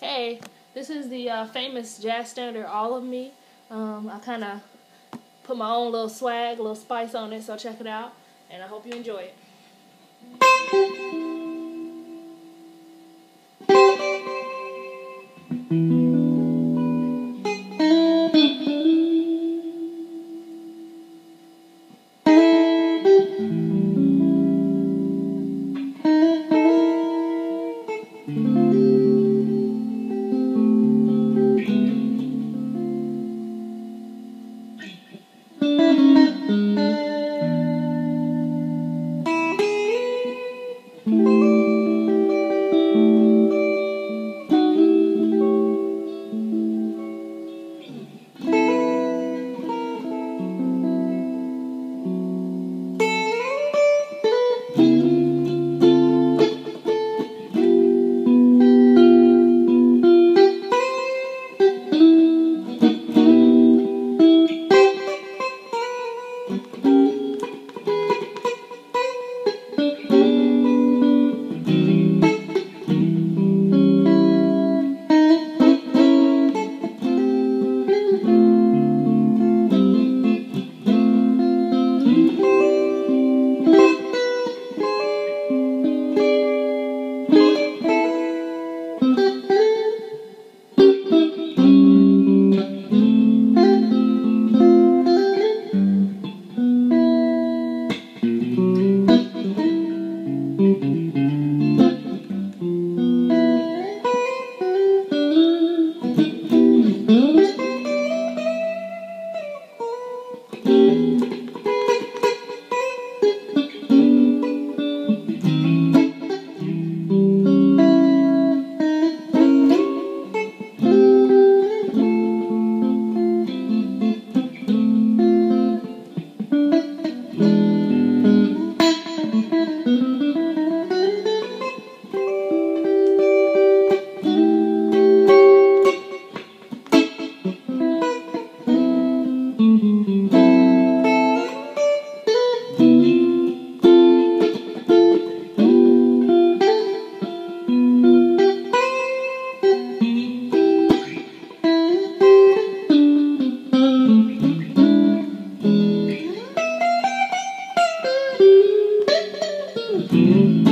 Hey, this is the uh, famous jazz standard All of Me. Um, I kind of put my own little swag, little spice on it, so check it out. And I hope you enjoy it. hmm